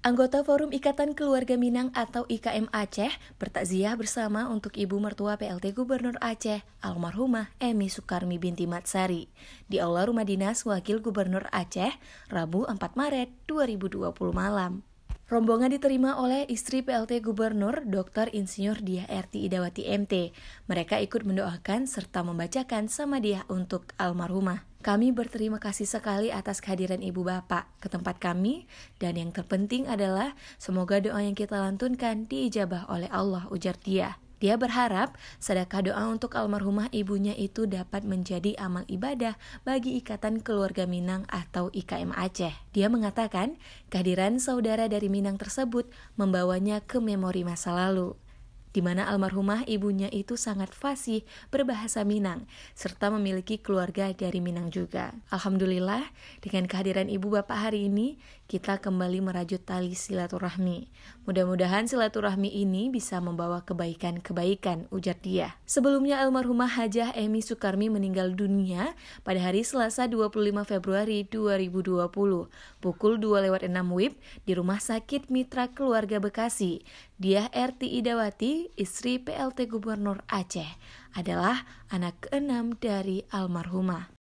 Anggota Forum Ikatan Keluarga Minang atau IKM Aceh bertakziah bersama untuk Ibu Mertua PLT Gubernur Aceh, almarhumah Emi Sukarmi binti Matsari, di Aula Rumah Dinas Wakil Gubernur Aceh, Rabu 4 Maret 2020 malam. Rombongan diterima oleh istri PLT Gubernur Dr. Insinyur Diah Erti Idawati MT. Mereka ikut mendoakan serta membacakan sama dia untuk almarhumah. Kami berterima kasih sekali atas kehadiran Ibu Bapak ke tempat kami dan yang terpenting adalah semoga doa yang kita lantunkan diijabah oleh Allah ujar dia. Dia berharap sedekah doa untuk almarhumah ibunya itu dapat menjadi amal ibadah bagi Ikatan Keluarga Minang atau IKM Aceh. Dia mengatakan kehadiran saudara dari Minang tersebut membawanya ke memori masa lalu di mana almarhumah ibunya itu sangat fasih berbahasa Minang, serta memiliki keluarga dari Minang juga. Alhamdulillah, dengan kehadiran ibu bapak hari ini, kita kembali merajut tali silaturahmi. Mudah-mudahan silaturahmi ini bisa membawa kebaikan-kebaikan, ujar dia. Sebelumnya almarhumah Hajah Emi Sukarmi meninggal dunia pada hari Selasa 25 Februari 2020, pukul 2 lewat 6 WIB di Rumah Sakit Mitra Keluarga Bekasi. Dia RT Idawati istri PLT Gubernur Aceh, adalah anak keenam dari almarhumah.